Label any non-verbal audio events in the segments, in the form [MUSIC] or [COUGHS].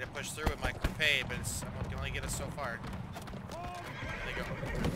to push through with my coupe, but it's, I can only get us so far. There go.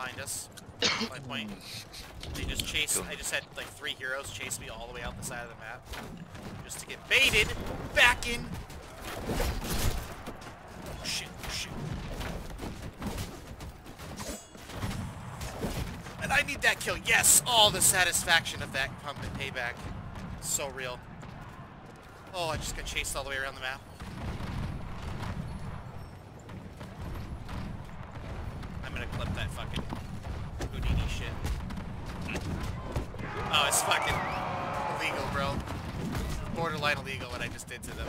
Behind us. My point. [COUGHS] They just chased, I just had like three heroes chase me all the way out the side of the map. Just to get baited back in. Oh shit, oh shit. And I need that kill. Yes! All the satisfaction of that pump and payback. So real. Oh, I just got chased all the way around the map. I'm gonna clip that fucking Houdini shit. Oh, it's fucking illegal, bro. Borderline illegal what I just did to them.